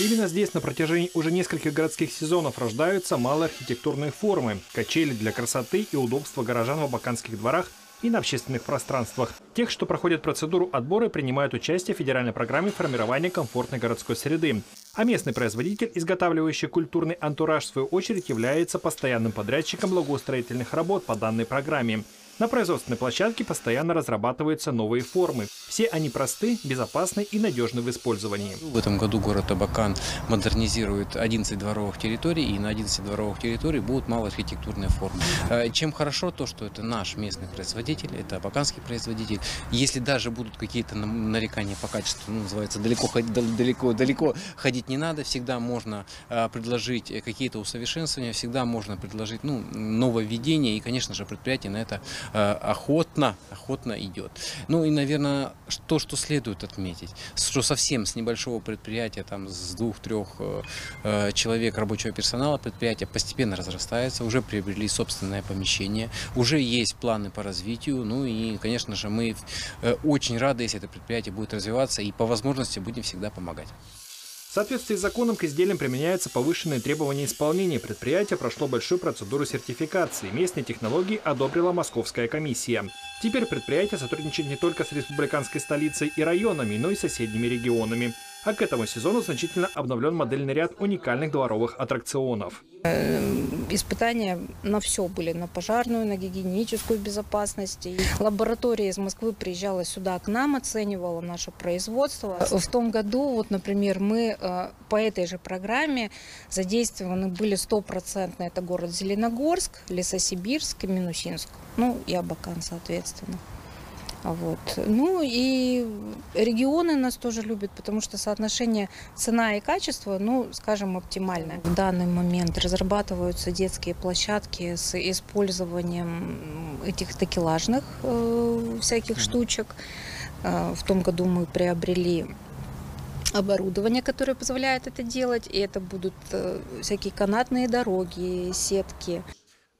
Именно здесь на протяжении уже нескольких городских сезонов рождаются малые архитектурные формы, качели для красоты и удобства горожан в абаканских дворах и на общественных пространствах. Тех, что проходят процедуру отбора и принимают участие в федеральной программе формирования комфортной городской среды. А местный производитель, изготавливающий культурный антураж, в свою очередь является постоянным подрядчиком благоустроительных работ по данной программе. На производственной площадке постоянно разрабатываются новые формы. Все они просты, безопасны и надежны в использовании. В этом году город Абакан модернизирует 11 дворовых территорий, и на 11 дворовых территорий будут малоархитектурные формы. Э, чем хорошо то, что это наш местный производитель, это абаканский производитель. Если даже будут какие-то нарекания по качеству, ну, называется, далеко, далеко, далеко ходить не надо, всегда можно э, предложить какие-то усовершенствования, всегда можно предложить ну, нововведение, и, конечно же, предприятие на это охотно, охотно идет. Ну и, наверное, то, что следует отметить, что совсем с небольшого предприятия, там с двух-трех э, э, человек рабочего персонала предприятия постепенно разрастается, уже приобрели собственное помещение, уже есть планы по развитию, ну и, конечно же, мы очень рады, если это предприятие будет развиваться и по возможности будем всегда помогать. В соответствии с законом к изделиям применяются повышенные требования исполнения. Предприятие прошло большую процедуру сертификации. Местные технологии одобрила Московская комиссия. Теперь предприятие сотрудничает не только с республиканской столицей и районами, но и соседними регионами. А к этому сезону значительно обновлен модельный ряд уникальных дворовых аттракционов. Э, испытания на все были, на пожарную, на гигиеническую безопасность. Лаборатория из Москвы приезжала сюда к нам, оценивала наше производство. В том году, вот, например, мы э, по этой же программе задействованы были стопроцентно. Это город Зеленогорск, Лесосибирск и Минусинск. Ну и Абакан, соответственно. Вот. Ну и регионы нас тоже любят, потому что соотношение цена и качество, ну, скажем, оптимальное. В данный момент разрабатываются детские площадки с использованием этих такелажных э, всяких штучек. Э, в том году мы приобрели оборудование, которое позволяет это делать, и это будут э, всякие канатные дороги, сетки.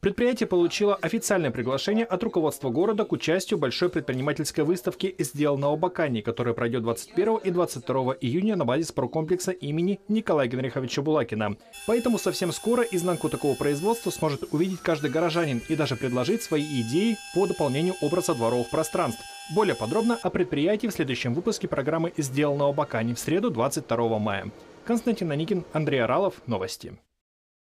Предприятие получило официальное приглашение от руководства города к участию в большой предпринимательской выставке «Сделано Бакане», которая пройдет 21 и 22 июня на базе спорткомплекса имени Николая Генриховича Булакина. Поэтому совсем скоро изнанку такого производства сможет увидеть каждый горожанин и даже предложить свои идеи по дополнению образа дворовых пространств. Более подробно о предприятии в следующем выпуске программы «Сделано Бакане» в среду 22 мая. Константин Аникин, Андрей Аралов. Новости.